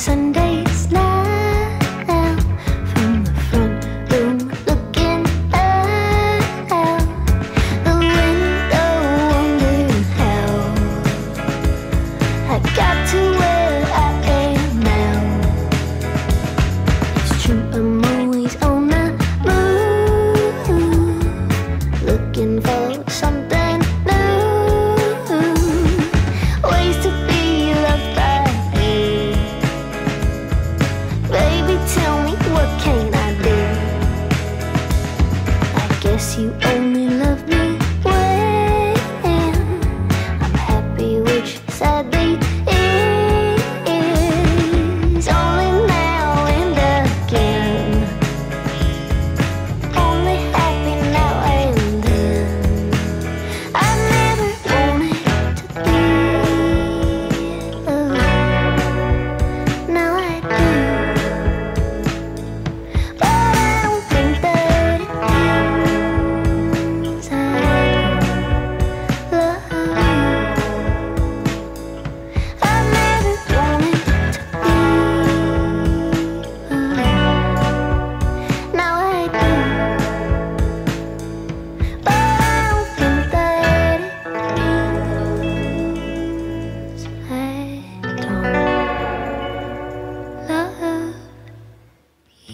Sundays now guess you only love me when I'm happy, which sadly.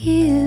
You.